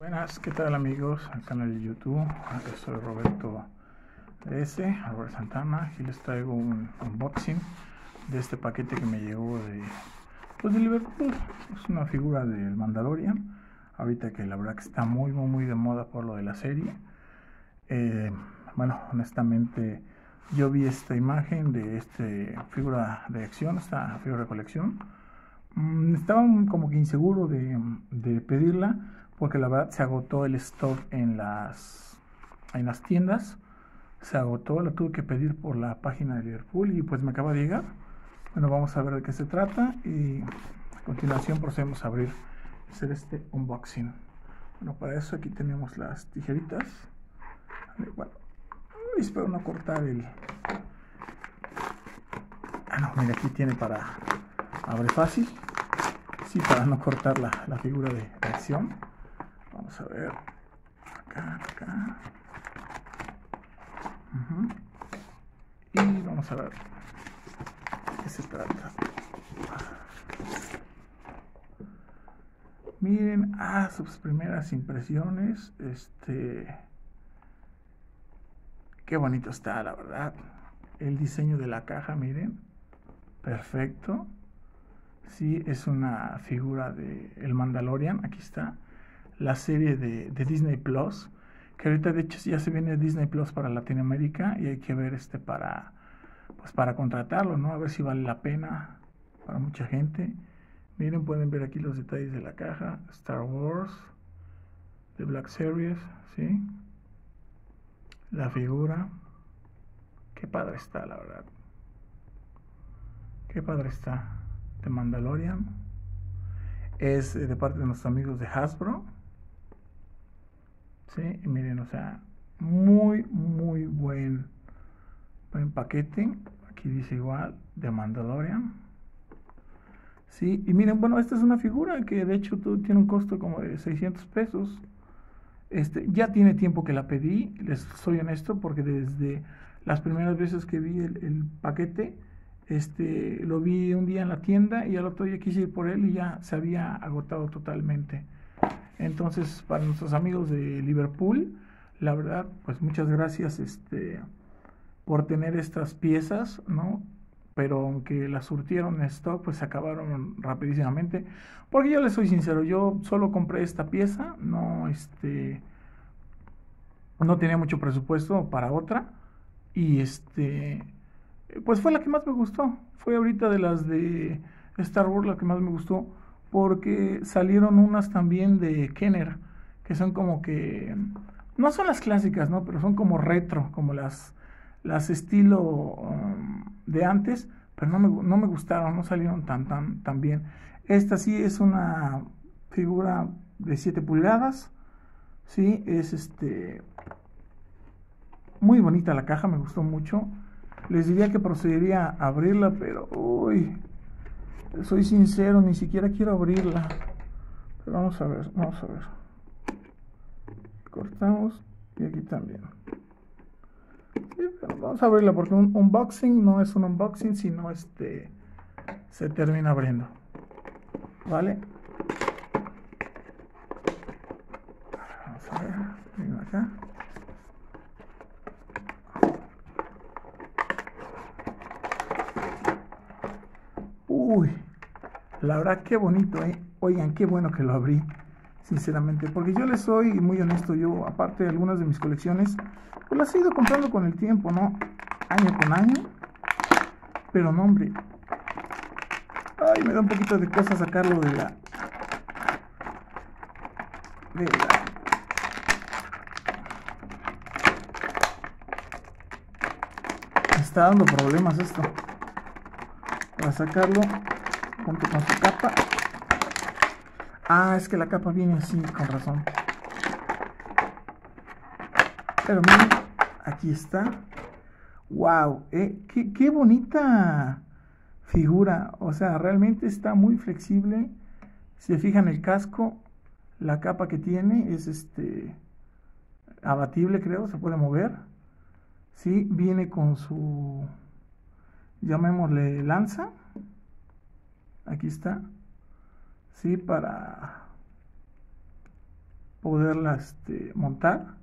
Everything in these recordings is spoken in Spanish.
Buenas, ¿qué tal amigos? Al canal de YouTube. Yo soy Roberto S. Robert Santana. Aquí les traigo un unboxing de este paquete que me llegó de, pues, de Liverpool. Es una figura del Mandalorian. Ahorita que la verdad que está muy, muy, muy de moda por lo de la serie. Eh, bueno, honestamente, yo vi esta imagen de esta figura de acción, esta figura de colección. Mm, estaba como que inseguro de, de pedirla porque la verdad se agotó el stock en las, en las tiendas. Se agotó, lo tuve que pedir por la página de Liverpool y pues me acaba de llegar. Bueno, vamos a ver de qué se trata y a continuación procedemos a abrir, hacer este unboxing. Bueno, para eso aquí tenemos las tijeritas. Bueno, espero no cortar el... Ah, no, mira, aquí tiene para... Abre fácil. Sí, para no cortar la, la figura de acción. A ver. Acá, acá. Y vamos a ver qué se trata. Miren, ah, sus primeras impresiones. Este. Qué bonito está, la verdad. El diseño de la caja, miren. Perfecto. Sí, es una figura de Mandalorian. Aquí está la serie de, Disney Plus, que ahorita de hecho ya se viene Disney Plus para Latinoamérica y hay que ver este para pues para contratarlo, ¿no? A ver si vale la pena para mucha gente. Miren, pueden ver aquí los detalles de la caja, Star Wars, The Black Series, ¿sí? La figura. Qué padre está, la verdad. Qué padre está. The Mandalorian. Es de parte de nuestros amigos de Hasbro. ¿Sí? Miren, o sea, muy, muy buen, buen paquete. Aquí dice igual, de Mandalorian. Sí, y miren, bueno, esta es una figura que de hecho tiene un costo como de 600 pesos. Este, ya tiene tiempo que la pedí, les soy honesto, porque desde las primeras veces que vi el, el, paquete, este, lo vi un día en la tienda y al otro día quise ir por él y ya se había agotado totalmente. Entonces, para nuestros amigos de Liverpool, la verdad, pues muchas gracias este, por tener estas piezas, ¿no? Pero aunque las surtieron en stock, pues se acabaron rapidísimamente. Porque yo les soy sincero, yo solo compré esta pieza, no, este, no tenía mucho presupuesto para otra. Y este, pues fue la que más me gustó. Fue ahorita de las de Star Wars la que más me gustó porque salieron unas también de Kenner, que son como que, no son las clásicas, ¿no? Pero son como retro, como las, las estilo um, de antes, pero no me, no me gustaron, no salieron tan, tan, tan bien. Esta sí es una figura de 7 pulgadas, sí, es este, muy bonita la caja, me gustó mucho. Les diría que procedería a abrirla, pero, uy, soy sincero, ni siquiera quiero abrirla. Pero vamos a ver, vamos a ver. Cortamos y aquí también. vamos a abrirla porque un unboxing no es un unboxing, sino este se termina abriendo. ¿Vale? Vamos a ver, acá. Uy, la verdad qué bonito, ¿eh? Oigan, qué bueno que lo abrí, sinceramente, porque yo les soy muy honesto, yo aparte de algunas de mis colecciones, pues las he ido comprando con el tiempo, ¿no? Año con año, pero no, hombre. Ay, me da un poquito de cosa sacarlo de la... De la... Me está dando problemas esto para sacarlo junto con su capa. Ah es que la capa viene así con razón. Pero miren aquí está. Wow eh, qué, qué bonita figura. O sea realmente está muy flexible. Si se fijan el casco la capa que tiene es este abatible creo se puede mover. Sí viene con su llamémosle lanza aquí está sí para poderla este, montar.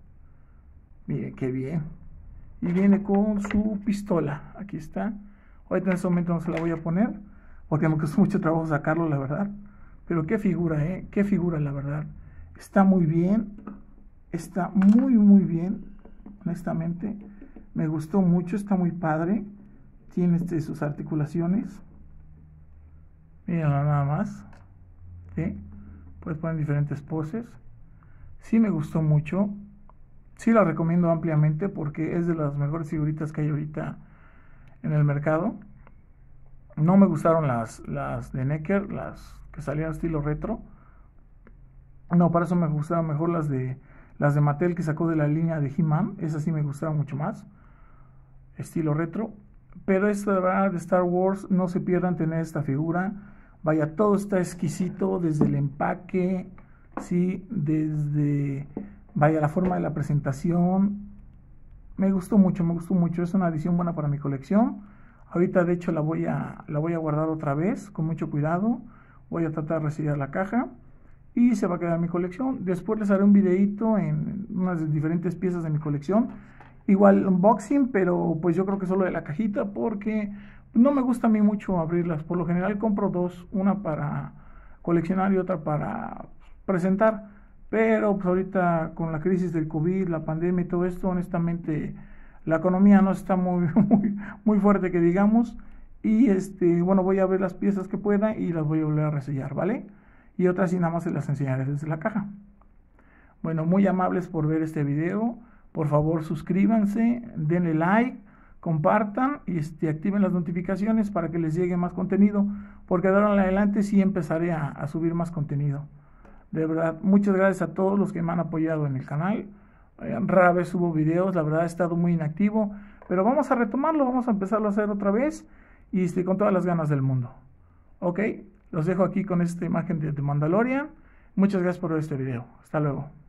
Miren qué bien. Y viene con su pistola. Aquí está. Ahorita en este momento no se la voy a poner. Porque me costó mucho trabajo sacarlo, la verdad. Pero qué figura, ¿eh? Qué figura, la verdad. Está muy bien. Está muy, muy bien. Honestamente. Me gustó mucho. Está muy padre. Tiene este, sus articulaciones. Miren nada más. ¿Sí? Puedes poner diferentes poses. Sí me gustó mucho. Sí la recomiendo ampliamente porque es de las mejores figuritas que hay ahorita en el mercado. No me gustaron las, las de Necker, las que salían estilo retro. No, para eso me gustaron mejor las de las de Mattel que sacó de la línea de He-Man. Esas sí me gustaron mucho más. Estilo retro. Pero esta verdad de Star Wars, no se pierdan tener esta figura. Vaya, todo está exquisito desde el empaque, sí, desde vaya la forma de la presentación. Me gustó mucho, me gustó mucho. Es una edición buena para mi colección. Ahorita de hecho la voy a, la voy a guardar otra vez con mucho cuidado. Voy a tratar de resellar la caja y se va a quedar mi colección. Después les haré un videito en unas diferentes piezas de mi colección. Igual unboxing, pero pues yo creo que solo de la cajita porque no me gusta a mí mucho abrirlas. Por lo general compro dos, una para coleccionar y otra para presentar. Pero pues ahorita con la crisis del COVID, la pandemia y todo esto, honestamente la economía no está muy, muy, muy fuerte que digamos. Y este, bueno, voy a ver las piezas que pueda y las voy a volver a resellar, ¿vale? Y otras sí nada más se las enseñaré desde la caja. Bueno, muy amables por ver este video. Por favor, suscríbanse, denle like, compartan y este, activen las notificaciones para que les llegue más contenido. Porque de ahora en adelante sí empezaré a, subir más contenido. De verdad, muchas gracias a todos los que me han apoyado en el canal. Eh, rara vez subo videos, la verdad he estado muy inactivo, pero vamos a retomarlo, vamos a empezarlo a hacer otra vez y este, con todas las ganas del mundo. Ok, los dejo aquí con esta imagen de, de Mandalorian. Muchas gracias por ver este video. Hasta luego.